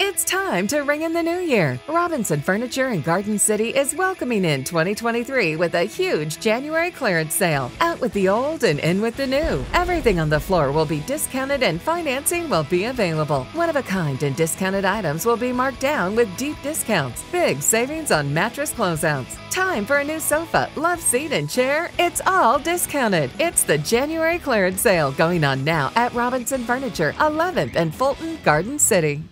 It's time to ring in the new year. Robinson Furniture in Garden City is welcoming in 2023 with a huge January clearance sale. Out with the old and in with the new. Everything on the floor will be discounted and financing will be available. One of a kind and discounted items will be marked down with deep discounts. Big savings on mattress closeouts. Time for a new sofa, love seat, and chair? It's all discounted. It's the January clearance sale going on now at Robinson Furniture, 11th and Fulton, Garden City.